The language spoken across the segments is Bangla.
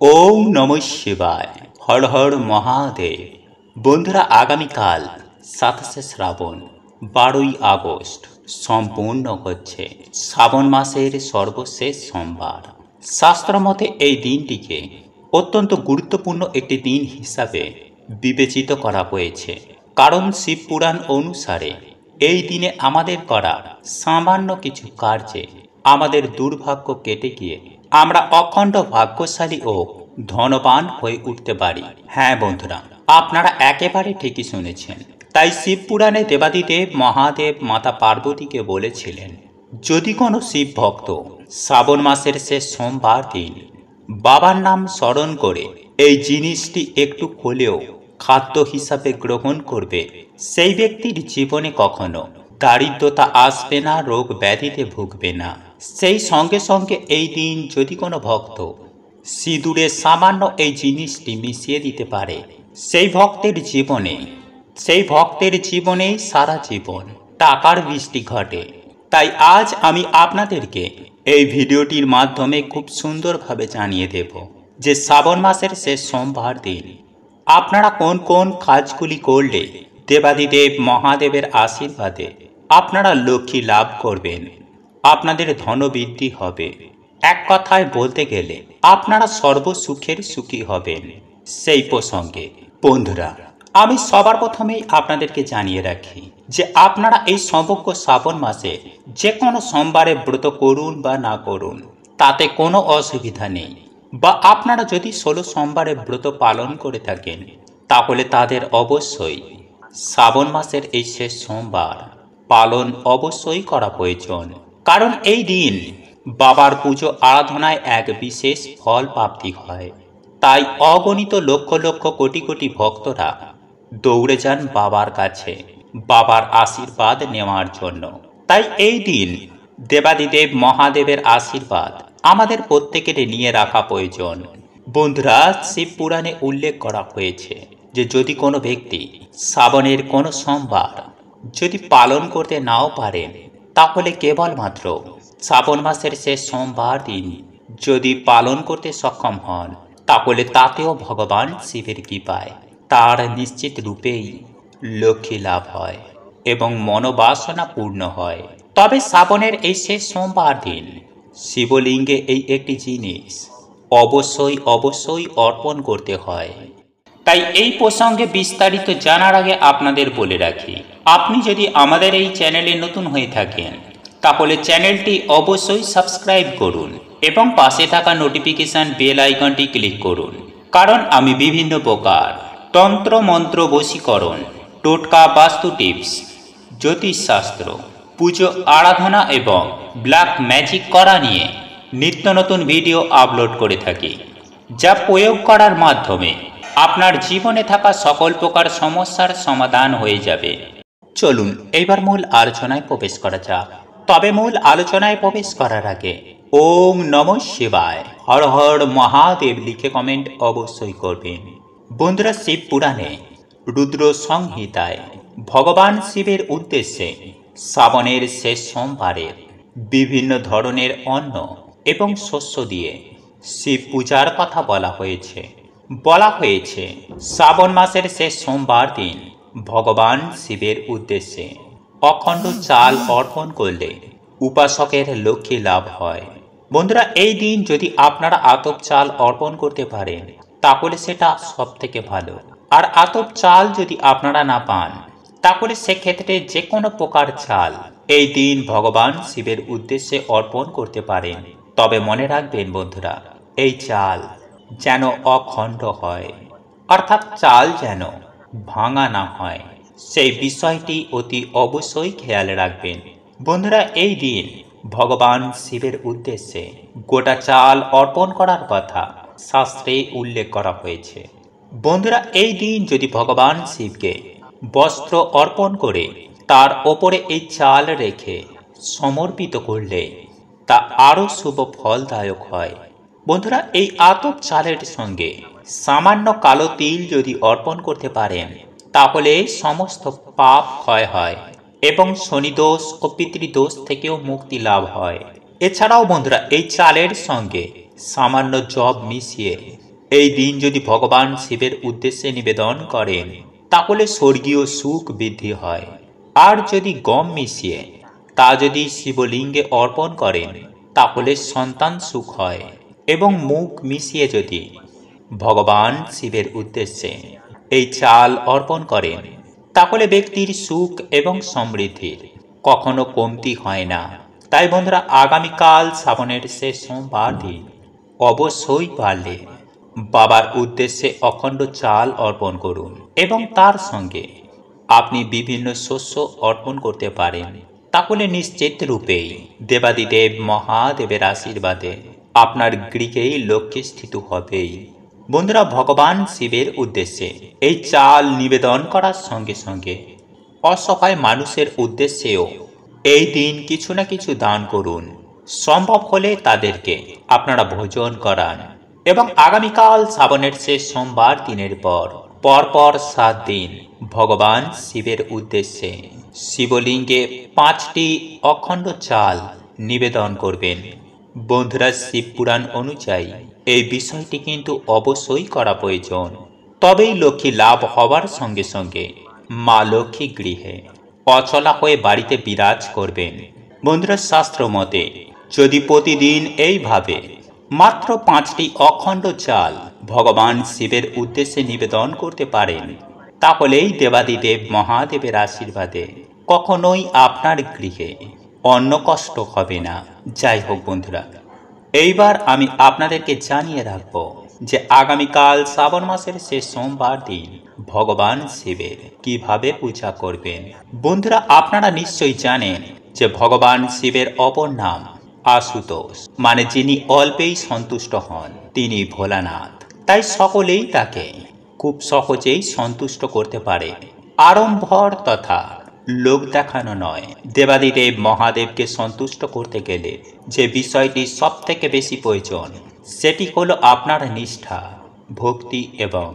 ওম নম শিবায়। হর হর মহাদেব। বন্ধুরা, আগামীকাল সাতাশে শ্রাবণ, বারোই আগস্ট সম্পূর্ণ হচ্ছে শ্রাবণ মাসের সর্বশেষ সোমবার। শাস্ত্রমতে এই দিনটিকে অত্যন্ত গুরুত্বপূর্ণ একটি দিন হিসাবে বিবেচিত করা হয়েছে। কারণ শিব পুরাণ অনুসারে এই দিনে আমাদের করা সামান্য কিছু কার্যে আমাদের দুর্ভাগ্য কেটে গিয়ে আমরা অখণ্ড ভাগ্যশালী ও ধনবান হয়ে উঠতে পারি। হ্যাঁ বন্ধুরা, আপনারা একেবারে ঠিকই শুনেছেন। তাই শিব পুরাণে দেবাদিদেব, মহাদেব, মাতা পার্বতীকে বলেছিলেন, যদি কোনো শিব ভক্ত শ্রাবণ মাসের শেষ সোমবার দিন বাবার নাম স্মরণ করে এই জিনিসটি একটু হলেও খাদ্য হিসাবে গ্রহণ করবে, সেই ব্যক্তির জীবনে কখনো দারিদ্রতা আসবে না, রোগ ব্যাধিতে ভুগবে না। সেই সঙ্গে সঙ্গে এই দিন যদি কোনো ভক্ত সিঁদুরে সামান্য এই জিনিসটি মিশিয়ে দিতে পারে, সেই ভক্তের জীবনে, সেই ভক্তের জীবনেই সারা জীবন টাকার বৃষ্টি ঘটে। তাই আজ আমি আপনাদেরকে এই ভিডিওটির মাধ্যমে খুব সুন্দরভাবে জানিয়ে দেব যে শ্রাবণ মাসের শেষ সোমবার দিন আপনারা কোন কোন কাজগুলি করলে দেবাদিদেব মহাদেবের আশীর্বাদে আপনারা লক্ষ্মী লাভ করবেন, আপনাদের ধনবৃদ্ধি হবে। এক কথায় বলতে গেলে, আপনারা সর্বসুখের সুখী হবেন। সেই প্রসঙ্গে, বন্ধুরা, আমি সবার প্রথমেই আপনাদেরকে জানিয়ে রাখি যে আপনারা এই সমগ্র শ্রাবণ মাসে যে কোনো সোমবারে ব্রত করুন বা না করুন, তাতে কোনো অসুবিধা নেই। বা আপনারা যদি ষোলো সোমবারে ব্রত পালন করে থাকেন, তাহলে তাদের অবশ্যই শ্রাবণ মাসের এই শেষ সোমবার পালন অবশ্যই করা প্রয়োজন। কারণ এই দিন বাবার পুজো আরাধনায় এক বিশেষ ফল প্রাপ্তি হয়। তাই অগণিত লক্ষ লক্ষ কোটি কোটি ভক্তরা দৌড়ে যান বাবার কাছে, বাবার আশীর্বাদ নেওয়ার জন্য। তাই এই দিন দেবাদিদেব মহাদেবের আশীর্বাদ আমাদের প্রত্যেকের নিয়ে রাখা প্রয়োজন। বন্ধুরা, শিব পুরাণে উল্লেখ করা হয়েছে যে যদি কোনো ব্যক্তি শ্রাবণের কোনো সোমবার যদি পালন করতে নাও পারেন তাহলে কেবলমাত্র শ্রাবণ মাসের শেষ সোমবার দিন যদি পালন করতে সক্ষম হন, তাহলে তাতেও ভগবান শিবের কৃপায় তার নিশ্চিত রূপেই লক্ষ্মী লাভ হয় এবং মনোবাসনা পূর্ণ হয়। তবে শ্রাবণের এই শেষ সোমবার দিন শিবলিঙ্গে এই একটি জিনিস অবশ্যই অবশ্যই অর্পণ করতে হয়। তাই এই প্রসঙ্গে বিস্তারিত জানার আগে আপনাদের বলে রাখি, আপনি যদি আমাদের এই চ্যানেলে নতুন হয়ে থাকেন, তাহলে চ্যানেলটি অবশ্যই সাবস্ক্রাইব করুন এবং পাশে থাকা নোটিফিকেশান বেল আইকনটি ক্লিক করুন, কারণ আমি বিভিন্ন প্রকার তন্ত্র মন্ত্র বশীকরণ, টোটকা বাস্তু টিপস, জ্যোতিষশাস্ত্র, পুজো আরাধনা এবং ব্ল্যাক ম্যাজিক করা নিয়ে নিত্য নতুন ভিডিও আপলোড করে থাকি, যা প্রয়োগ করার মাধ্যমে আপনার জীবনে থাকা সকল প্রকার সমস্যার সমাধান হয়ে যাবে। চলুন, এইবার মূল আলোচনায় প্রবেশ করা যাক। তবে মূল আলোচনায় প্রবেশ করার আগে, ওম নম শিবায়। হর হর মহাদেব লিখে কমেন্ট অবশ্যই করবেন। বন্ধুরা, শিব পুরাণে রুদ্র সংহিতায় ভগবান শিবের উদ্দেশ্যে শ্রাবণের শেষ সোমবারের বিভিন্ন ধরনের অন্ন এবং শস্য দিয়ে শিব পূজার কথা বলা হয়েছে। বলা হয়েছে, শ্রাবণ মাসের শেষ সোমবার দিন ভগবান শিবের উদ্দেশ্যে অখণ্ড চাল অর্পণ করলে উপাসকের লক্ষ্মী লাভ হয়। বন্ধুরা, এই দিন যদি আপনারা আতপ চাল অর্পণ করতে পারেন, তাহলে সেটা সব থেকে ভালো। আর আতপ চাল যদি আপনারা না পান, তাহলে সেক্ষেত্রে যে কোনো প্রকার চাল এই দিন ভগবান শিবের উদ্দেশ্যে অর্পণ করতে পারেন। তবে মনে রাখবেন বন্ধুরা, এই চাল যেন অখণ্ড হয়, অর্থাৎ চাল যেন ভাঙা না হয়। সেই বিষয়টি অতি অবশ্যই খেয়াল রাখবেন। বন্ধুরা, এই দিন ভগবান শিবের উদ্দেশ্যে গোটা চাল অর্পণ করার কথা শাস্ত্রে উল্লেখ করা হয়েছে। বন্ধুরা, এই দিন যদি ভগবান শিবকে বস্ত্র অর্পণ করে তার ওপরে এই চাল রেখে সমর্পিত করলে তা আরও শুভ ফলদায়ক হয়। বন্ধুরা, এই আতপ চালের সঙ্গে সামান্য কালো তিল যদি অর্পণ করতে পারেন, তাহলে সমস্ত পাপ ক্ষয় হয় এবং শনিদোষ ও পিতৃদোষ থেকেও মুক্তি লাভ হয়। এছাড়াও বন্ধুরা, এই চালের সঙ্গে সামান্য জব মিশিয়ে এই দিন যদি ভগবান শিবের উদ্দেশ্যে নিবেদন করেন, তাহলে স্বর্গীয় সুখ বৃদ্ধি হয়। আর যদি গম মিশিয়ে তা যদি শিবলিঙ্গে অর্পণ করেন, তাহলে সন্তান সুখ হয়। এবং মুখ মিশিয়ে যদি ভগবান শিবের উদ্দেশ্যে এই চাল অর্পণ করেন, তাহলে ব্যক্তির সুখ এবং সমৃদ্ধির কখনো কমতি হয় না। তাই বন্ধুরা, আগামীকাল শ্রাবণের শেষ সোমবার দিন অবশ্যই পারলে বাবার উদ্দেশ্যে অখণ্ড চাল অর্পণ করুন এবং তার সঙ্গে আপনি বিভিন্ন শস্য অর্পণ করতে পারেন। তাহলে নিশ্চিত রূপেই দেবাদিদেব মহাদেবের আশীর্বাদে আপনার গৃহেই লক্ষ্যে স্থিত হবেই বন্ধুরা, ভগবান শিবের উদ্দেশ্যে এই চাল নিবেদন করার সঙ্গে সঙ্গে অসহায় মানুষের উদ্দেশ্যেও এই দিন কিছু না কিছু দান করুন। সম্ভব হলে তাদেরকে আপনারা ভোজন করান এবং আগামীকাল শ্রাবণের শেষ সোমবার দিনের পর, পরপর সাত দিন ভগবান শিবের উদ্দেশ্যে শিবলিঙ্গে পাঁচটি অখণ্ড চাল নিবেদন করবেন। বন্ধুরা, শিব পুরাণ অনুযায়ী এই বিষয়টি কিন্তু অবশ্যই করা প্রয়োজন। তবেই লক্ষ্মী লাভ হবার সঙ্গে সঙ্গে মা লক্ষ্মী গৃহে অচলা হয়ে বাড়িতে বিরাজ করবেন। বন্ধুরা, শাস্ত্র মতে যদি প্রতিদিন এইভাবে মাত্র পাঁচটি অখণ্ড চাল ভগবান শিবের উদ্দেশ্যে নিবেদন করতে পারেন, তাহলেই দেবাদিদেব মহাদেবের আশীর্বাদে কখনোই আপনার গৃহে অন্ন কষ্ট হবে না। যাই হোক বন্ধুরা, এইবার আমি আপনাদেরকে জানিয়ে রাখব যে আগামীকাল শ্রাবণ মাসের শেষ সোমবার দিন ভগবান শিবের কীভাবে পূজা করবেন। বন্ধুরা, আপনারা নিশ্চয়ই জানেন যে ভগবান শিবের অপর নাম আশুতোষ মানে যিনি অল্পেই সন্তুষ্ট হন, তিনি ভোলানাথ। তাই সকলেই তাকে খুব সহজেই সন্তুষ্ট করতে পারে। আড়ম্বর তথা লোক দেখানো নয়। দেবাদিদেব মহাদেবকে সন্তুষ্ট করতে গেলে যে বিষয়টি সব থেকে বেশি প্রয়োজন, সেটি হলো আপনার নিষ্ঠা, ভক্তি এবং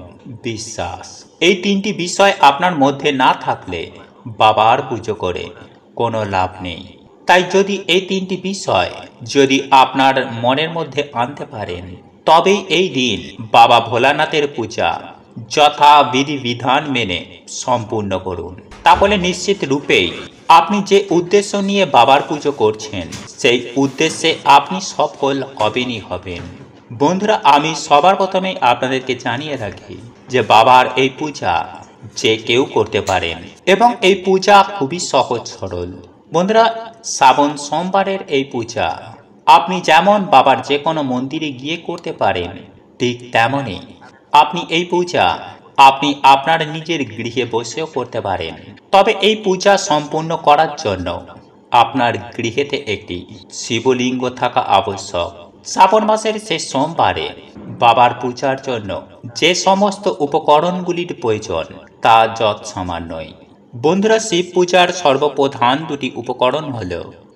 বিশ্বাস। এই তিনটি বিষয় আপনার মধ্যে না থাকলে বাবার পুজো করে কোনো লাভ নেই। তাই যদি এই তিনটি বিষয় যদি আপনার মনের মধ্যে আনতে পারেন, তবেই এই দিন বাবা ভোলানাথের পূজা যথা বিধি বিধান মেনে সম্পূর্ণ করুন। তাহলে নিশ্চিত রূপেই আপনি যে উদ্দেশ্য নিয়ে বাবার পুজো করছেন, সেই উদ্দেশ্যে আপনি সফল হবেনই হবেন। বন্ধুরা, আমি সবার প্রথমে আপনাদেরকে জানিয়ে রাখি যে বাবার এই পূজা যে কেউ করতে পারেন এবং এই পূজা খুবই সহজ সরল। বন্ধুরা, শ্রাবণ সোমবারের এই পূজা আপনি যেমন বাবার যে কোনো মন্দিরে গিয়ে করতে পারেন, ঠিক তেমনই আপনি এই পূজা আপনি আপনার নিজের গৃহে বসেও করতে পারেন। তবে এই পূজা সম্পূর্ণ করার জন্য আপনার গৃহেতে একটি শিবলিঙ্গ থাকা আবশ্যক। শ্রাবণ মাসের শেষ সোমবারে বাবার পূজার জন্য যে সমস্ত উপকরণগুলির প্রয়োজন তা যৎ সামান্যই বন্ধুরা, শিব পূজার সর্বপ্রধান দুটি উপকরণ হল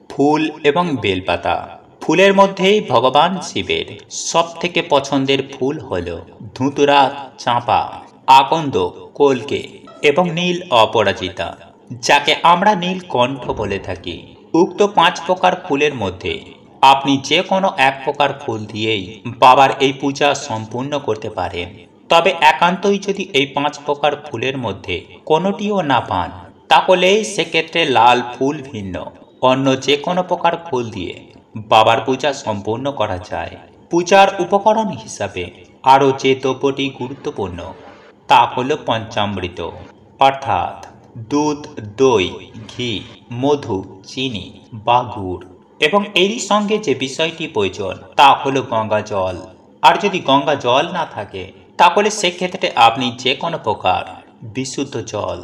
ফুল এবং বেলপাতা। ফুলের মধ্যেই ভগবান শিবের সব থেকে পছন্দের ফুল হল ধুতুরা চাঁপা। আকন্দ কলকে এবং নীল অপরাজিতা, যাকে আমরা নীল কণ্ঠ বলে থাকি। উক্ত পাঁচ প্রকার ফুলের মধ্যে আপনি যে কোনো এক প্রকার ফুল দিয়েই বাবার এই পূজা সম্পূর্ণ করতে পারেন। তবে একান্তই যদি এই পাঁচ প্রকার ফুলের মধ্যে কোনোটিও না পান তাহলে সেক্ষেত্রে লাল ফুল ভিন্ন। অন্য যে কোনো প্রকার ফুল দিয়ে বাবার পূজা সম্পূর্ণ করা যায়। পূজার উপকরণ হিসাবে আরও যে দ্রব্যটি গুরুত্বপূর্ণ তা হল পঞ্চামৃত। অর্থাৎ দুধ, দই, ঘি, মধু, চিনি বা গুড় এবং এরই সঙ্গে যে বিষয়টি প্রয়োজন, তা হলো গঙ্গা জল। আর যদি গঙ্গা জল না থাকে, তাহলে সেক্ষেত্রে আপনি যে কোনো প্রকার বিশুদ্ধ জল,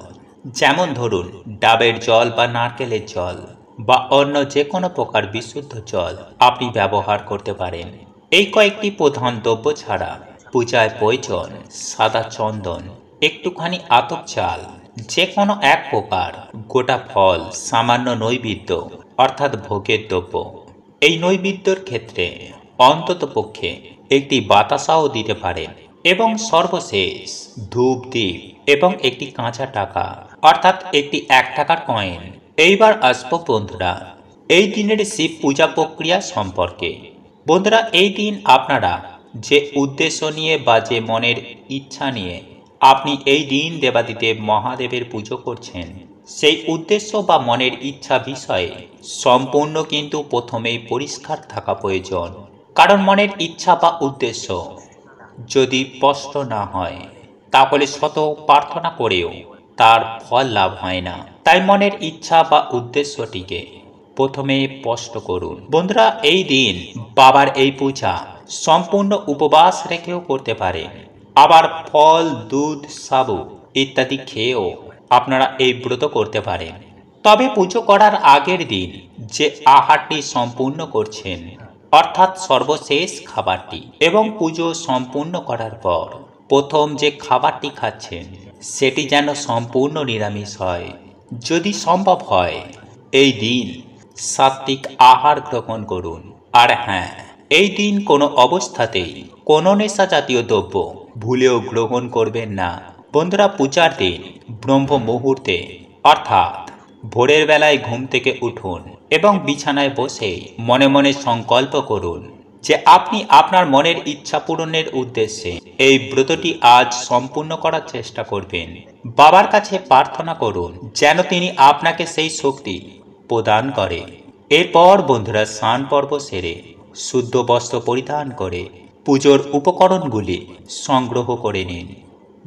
যেমন ধরুন ডাবের জল বা নারকেলের জল, বা অন্য যে কোনো প্রকার বিশুদ্ধ জল আপনি ব্যবহার করতে পারেন। এই কয়েকটি প্রধান দ্রব্য ছাড়া পূজায় প্রয়োজন সাদা চন্দন, একটুখানি আতপ চাল যে কোনো এক প্রকার, গোটা ফল, সামান্য নৈবেদ্য, অর্থাৎ ভোগের দ্রব্য। এই নৈবেদ্যর ক্ষেত্রে অন্তত পক্ষে একটি বাতাসাও দিতে পারেন এবং সর্বশেষ ধূপ দ্বীপ এবং একটি কাঁচা টাকা, অর্থাৎ একটি এক টাকার কয়েন এইবার আসব বন্ধুরা, এই দিনের শিব পূজা প্রক্রিয়া সম্পর্কে। বন্ধুরা, এই দিন আপনারা যে উদ্দেশ্য নিয়ে বা যে মনের ইচ্ছা নিয়ে আপনি এই দিন দেবাদিদেব মহাদেবের পুজো করছেন, সেই উদ্দেশ্য বা মনের ইচ্ছা বিষয়ে সম্পূর্ণ কিন্তু প্রথমেই পরিষ্কার থাকা প্রয়োজন। কারণ মনের ইচ্ছা বা উদ্দেশ্য যদি স্পষ্ট না হয়, তাহলে শত প্রার্থনা করেও তার ফল লাভ হয় না। তাই মনের ইচ্ছা বা উদ্দেশ্যটিকে প্রথমে স্পষ্ট করুন। বন্ধুরা, এই দিন বাবার এই পূজা সম্পূর্ণ উপবাস রেখেও করতে পারেন আবার ফল, দুধ, সাবু ইত্যাদি খেয়েও আপনারা এই ব্রত করতে পারেন। তবে পুজো করার আগের দিন যে আহারটি সম্পূর্ণ করছেন, অর্থাৎ সর্বশেষ খাবারটি এবং পুজো সম্পূর্ণ করার পর প্রথম যে খাবারটি খাচ্ছেন, সেটি যেন সম্পূর্ণ নিরামিষ হয়। যদি সম্ভব হয়, এই দিন সাত্বিক আহার গ্রহণ করুন। আর হ্যাঁ এই দিন কোনো অবস্থাতেই কোনো নেশা জাতীয় দ্রব্য ভুলেও গ্রহণ করবেন না। বন্ধুরা, পূজার দিন, ব্রহ্ম মুহূর্তে, অর্থাৎ ভোরের বেলায় ঘুম থেকে উঠুন এবং বিছানায় বসে মনে মনে সংকল্প করুন যে আপনি আপনার মনের ইচ্ছা পূরণের উদ্দেশ্যে এই ব্রতটি আজ সম্পূর্ণ করার চেষ্টা করবেন। বাবার কাছে প্রার্থনা করুন যেন তিনি আপনাকে সেই শক্তি প্রদান করে। এরপর বন্ধুরা, স্নান পর্ব সেরে শুদ্ধ বস্ত্র পরিধান করে পুজোর উপকরণগুলি সংগ্রহ করে নিন।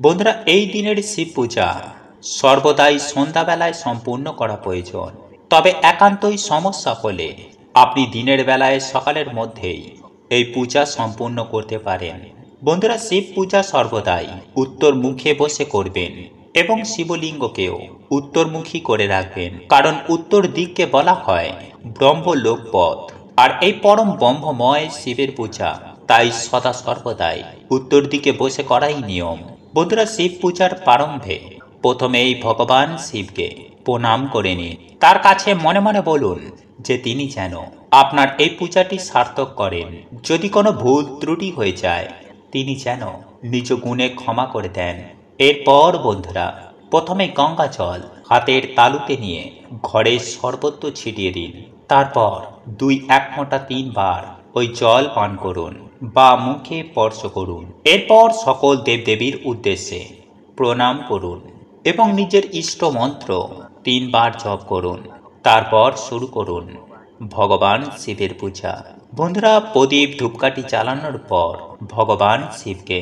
বন্ধুরা, এই দিনের শিব পূজা সর্বদাই সন্ধ্যাবেলায় সম্পূর্ণ করা প্রয়োজন। তবে একান্তই সমস্যা হলে আপনি দিনের বেলায় সকালের মধ্যেই এই পূজা সম্পূর্ণ করতে পারেন। বন্ধুরা, শিব পূজা সর্বদাই উত্তর মুখে বসে করবেন এবং শিবলিঙ্গকেও উত্তরমুখী করে রাখবেন। কারণ উত্তর দিককে বলা হয় ব্রহ্মলোক পথ আর এই পরম ব্রহ্মময় শিবের পূজা, তাই সদা সর্বদাই। উত্তর দিকে বসে করাই নিয়ম। বন্ধুরা, শিব পূজার প্রারম্ভে প্রথমেই ভগবান শিবকে প্রণাম করে নিন। তার কাছে মনে মনে বলুন যে তিনি যেন আপনার এই পূজাটি সার্থক করেন। যদি কোনো ভুল ত্রুটি হয়ে যায়, তিনি যেন নিজ গুণে ক্ষমা করে দেন। এরপর বন্ধুরা, প্রথমে গঙ্গা জল হাতের তালুতে নিয়ে ঘরে সর্বত্র ছিটিয়ে দিন। তারপর দুই এক মোটা তিনবার ওই জল পান করুন বা মুখে স্পর্শ করুন। এরপর সকল দেবদেবীর উদ্দেশ্যে প্রণাম করুন এবং নিজের ইষ্ট মন্ত্র তিনবার জপ করুন। তারপর শুরু করুন ভগবান শিবের পূজা। বন্ধুরা, প্রদীপ ধূপকাঠি চালানোর পর ভগবান শিবকে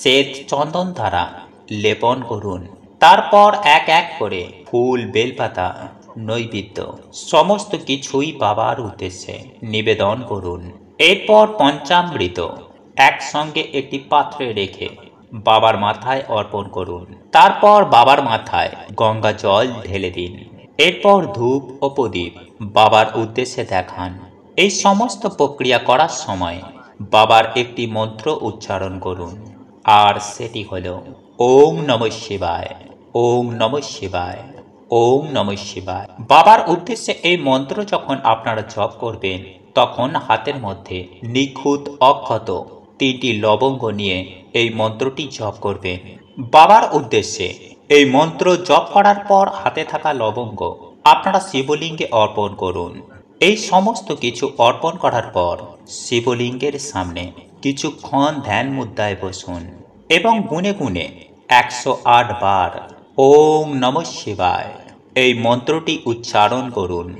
শ্বেত চন্দন দ্বারা লেপন করুন। তারপর এক এক করে ফুল, বেলপাতা নৈবেদ্য। সমস্ত কিছুই বাবার উদ্দেশ্যে নিবেদন করুন। এরপর পঞ্চামৃত একসঙ্গে একটি পাত্রে রেখে বাবার মাথায় অর্পণ করুন। তারপর বাবার মাথায় গঙ্গা জল ঢেলে দিন। এরপর ধূপ ও প্রদীপ বাবার উদ্দেশ্যে দেখান। এই সমস্ত প্রক্রিয়া করার সময় বাবার একটি মন্ত্র উচ্চারণ করুন। আর সেটি হল, ওম নম শিবায়, ওম নম শিবায়। ওম নম শিবায়। বাবার উদ্দেশ্যে এই মন্ত্র যখন আপনারা জপ করবেন, তখন হাতের মধ্যে নিখুঁত অক্ষত তিনটি লবঙ্গ নিয়ে এই মন্ত্রটি জপ করবেন। বাবার উদ্দেশ্যে এই মন্ত্র জপ করার পর হাতে থাকা লবঙ্গ আপনারা শিবলিঙ্গে অর্পণ করুন। এই সমস্ত কিছু অর্পণ করার পর শিবলিঙ্গের সামনে কিছুক্ষণ ধ্যান মুদ্রায় বসুন এবং গুনে গুনে একশো আট বার ওম নম শিবায়। এই মন্ত্রটি উচ্চারণ করুন।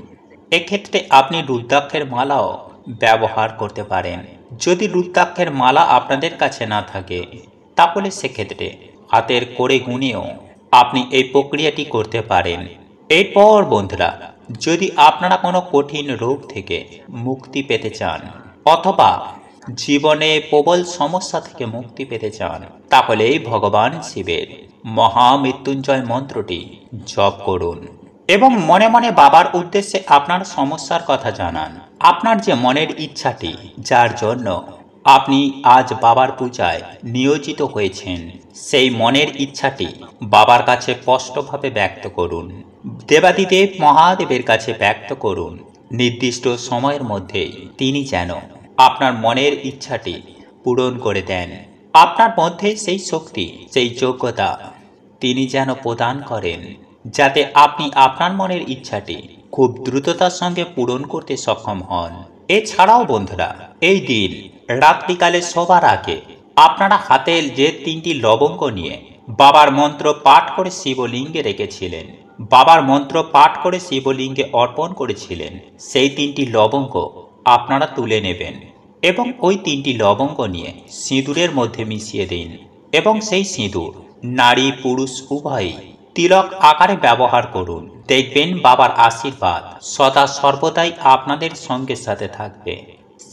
এক্ষেত্রে আপনি রুদ্রাক্ষের মালাও ব্যবহার করতে পারেন। যদি রুদ্রাক্ষের মালা আপনাদের কাছে না থাকে, তাহলে সেক্ষেত্রে হাতের করে গুনেও আপনি এই প্রক্রিয়াটি করতে পারেন। এরপর বন্ধুরা, যদি আপনারা কোনো কঠিন রোগ থেকে মুক্তি পেতে চান, অথবা জীবনে প্রবল সমস্যা থেকে মুক্তি পেতে চান। তাহলে ভগবান শিবের মহামৃত্যুঞ্জয় মন্ত্রটি জপ করুন। এবং মনে মনে বাবার উদ্দেশ্যে আপনার সমস্যার কথা জানান। আপনার যে মনের ইচ্ছাটি, যার জন্য আপনি আজ বাবার পূজায় নিয়োজিত হয়েছেন, সেই মনের ইচ্ছাটি বাবার কাছে স্পষ্টভাবে ব্যক্ত করুন। দেবাদিদেব মহাদেবের কাছে ব্যক্ত করুন। নির্দিষ্ট সময়ের মধ্যে তিনি যেন আপনার মনের ইচ্ছাটি পূরণ করে দেন। আপনার মধ্যে সেই শক্তি, সেই যোগ্যতা তিনি যেন প্রদান করেন, যাতে আপনি আপনার মনের ইচ্ছাটি খুব দ্রুততার সঙ্গে পূরণ করতে সক্ষম হন। এছাড়াও বন্ধুরা, এই দিন রাত্রিকালে সবার আগে আপনারা হাতে যে তিনটি লবঙ্গ নিয়ে বাবার মন্ত্র পাঠ করে শিবলিঙ্গে রেখেছিলেন, বাবার মন্ত্র পাঠ করে শিবলিঙ্গে অর্পণ করেছিলেন, সেই তিনটি লবঙ্গ আপনারা তুলে নেবেন। এবং ওই তিনটি লবঙ্গ নিয়ে সিঁদুরের মধ্যে মিশিয়ে দিন। এবং সেই সিঁদুর নারী, পুরুষ, উভয়ই তিলক আকারে ব্যবহার করুন। দেখবেন বাবার আশীর্বাদ সদা সর্বদাই আপনাদের সঙ্গে সাথে থাকবে।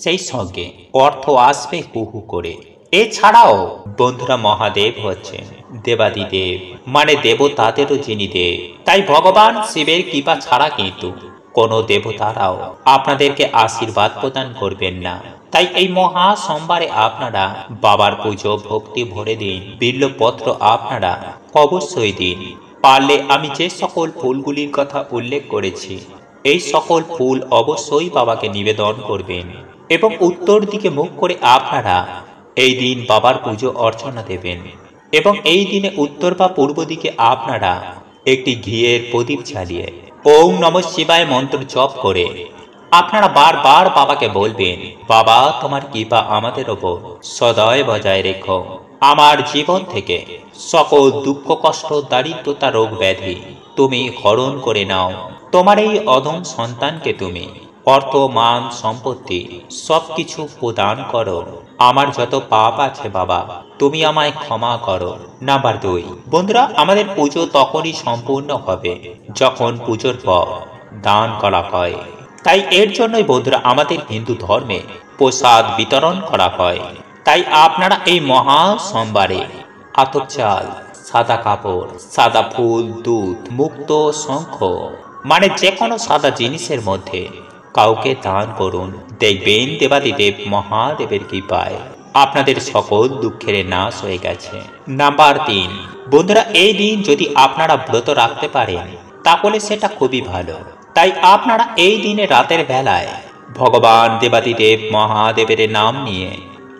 সেই সঙ্গে অর্থ আসবে হু হু করে। এছাড়াও বন্ধুরা মহাদেব হচ্ছেন, দেবাদিদেব মানে দেবতাদেরও যিনি দেব। তাই ভগবান শিবের কৃপা ছাড়া কিন্তু কোনো দেবতারাও আপনাদেরকে আশীর্বাদ প্রদান করবেন না। তাই এই মহা সোমবারে আপনারা বাবার পুজো, ভক্তি ভরে দিন, বিল্লপত্র আপনারা অবশ্যই দিন। পারলে আমি যে সকল ফুলগুলির কথা উল্লেখ করেছি, এই সকল ফুল অবশ্যই বাবাকে নিবেদন করবেন এবং উত্তর দিকে মুখ করে আপনারা এই দিন বাবার পুজো অর্চনা দেবেন এবং এই দিনে উত্তর বা পূর্ব দিকে আপনারা একটি ঘিয়ের প্রদীপ জ্বালিয়ে ওম নম শিবায় মন্ত্র জপ করে আপনারা বারবার বাবাকে বলবেন, বাবা, তোমার কৃপা আমাদের ওপর, সদয় বজায় রেখো। আমার জীবন থেকে সকল দুঃখ, কষ্ট, দারিদ্রতা, রোগ ব্যাধি তুমি হরণ করে নাও। তোমার এই অধম সন্তানকে তুমি অর্থ মান সম্পত্তি সব কিছু প্রদান করো। আমার যত পাপ আছে বাবা, তুমি আমায় ক্ষমা করো। নাম্বার দুই। বন্ধুরা, আমাদের পুজো তখনই সম্পূর্ণ হবে যখন পুজোর পর দান করা হয়। তাই এর জন্যই বন্ধুরা আমাদের হিন্দু ধর্মে প্রসাদ বিতরণ করা হয়। তাই আপনারা এই মহা সোমবারে আতপ চাল, সাদা কাপড়, সাদা ফুল, দুধ, মুক্ত শঙ্খ মানে যে কোনো সাদা জিনিসের মধ্যে কাউকে দান করুন। দেখবেন দেবাদিদেব মহাদেবের কৃপায় আপনাদের সকল দুঃখের নাশ হয়ে গেছে। নাম্বার তিন, বন্ধুরা এই দিন যদি আপনারা ব্রত রাখতে পারেন, তাহলে সেটা খুবই ভালো। তাই আপনারা এই দিনে রাতের বেলায় ভগবান দেবাদিদেব মহাদেবের নাম নিয়ে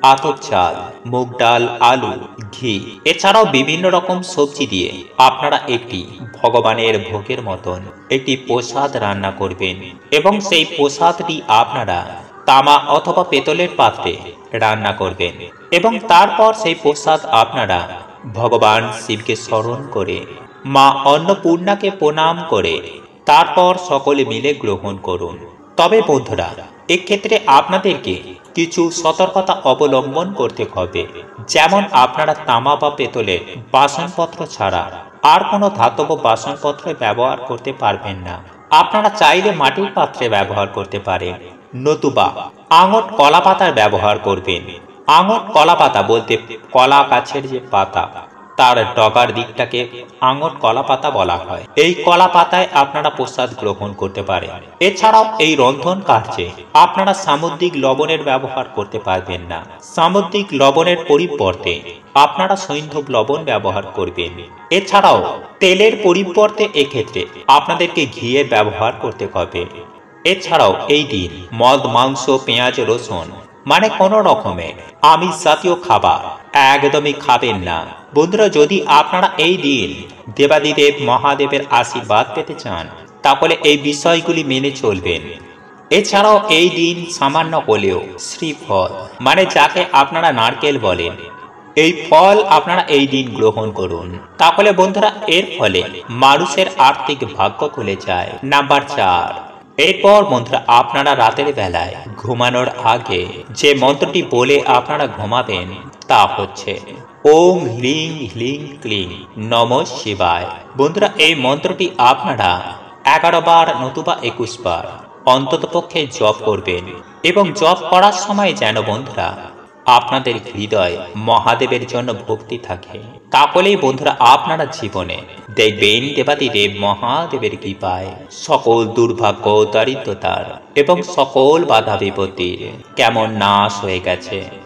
আতপ চাল, মুগ ডাল, আলু, ঘি, এছাড়াও বিভিন্ন রকম সবজি দিয়ে আপনারা একটি ভগবানের ভোগের মতন একটি প্রসাদ রান্না করবেন এবং সেই প্রসাদটি আপনারা তামা অথবা পেতলের পাত্রে রান্না করবেন এবং তারপর সেই প্রসাদ আপনারা ভগবান শিবকে স্মরণ করে মা অন্নপূর্ণাকে প্রণাম করে তারপর সকলে মিলে গ্রহণ করুন। তবে বন্ধুরা, এক্ষেত্রে আপনাদেরকে কিছু সতর্কতা অবলম্বন করতে হবে। যেমন আপনারা তামা বা পেতলের বাসনপত্র ছাড়া আর কোনো ধাতব বাসনপত্র ব্যবহার করতে পারবেন না। আপনারা চাইলে মাটির পাত্রে ব্যবহার করতে পারেন। নতুবা আঙট কলা পাতার ব্যবহার করবেন। আঙট কলা পাতা বলতে কলা গাছের যে পাতা তার ডগার দিকটাকে আঙট কলা পাতা বলা হয়। এই কলা পাতায় আপনারা প্রসাদ গ্রহণ করতে পারেন। এছাড়াও এই রন্ধন কার্যে আপনারা সামুদ্রিক লবণের ব্যবহার করতে পারবেন না। সামুদ্রিক লবণের পরিবর্তে আপনারা সৈন্ধব লবণ ব্যবহার করবেন। এছাড়াও তেলের পরিবর্তে এক্ষেত্রে আপনাদেরকে ঘিয়ের ব্যবহার করতে হবে। এছাড়াও এই দিন মদ, মাংস, পেঁয়াজ, রসুন মানে কোনো রকমের আমিষ জাতীয় খাবার, একদমই খাবেন না। বন্ধুরা, যদি আপনারা এই দিন দেবাদিদেব মহাদেবের আশীর্বাদ পেতে চান, তাহলে এই বিষয়গুলি মেনে চলবেন। এছাড়াও এই দিন সামান্য হলেও শ্রীফল মানে যাকে আপনারা নারকেল বলেন, এই ফল আপনারা এই দিন গ্রহণ করুন। তাহলে বন্ধুরা, এর ফলে মানুষের আর্থিক ভাগ্য খুলে যায়। নাম্বার চার এরপর মন্ত্র আপনারা রাতের বেলায় ঘুমানোর আগে যে মন্ত্রটি বলে আপনারা ঘুমাবেন, তা হচ্ছে, ওম হ্লিং হ্লিং ক্লিং নম শিবায়। বন্ধুরা, এই মন্ত্রটি আপনারা এগারো বার নতুবা একুশ বার অন্ততপক্ষে জপ করবেন এবং জপ করার সময় যেন বন্ধুরা আপনাদের হৃদয় মহাদেবের জন্য ভক্তি থাকে। তাহলেই বন্ধুরা আপনারা জীবনে দেখবেন দেবাদিদেব মহাদেবের কৃপায় সকল দুর্ভাগ্য দারিদ্রতার এবং সকল বাধা বিপত্তির কেমন নাশ হয়ে গেছে।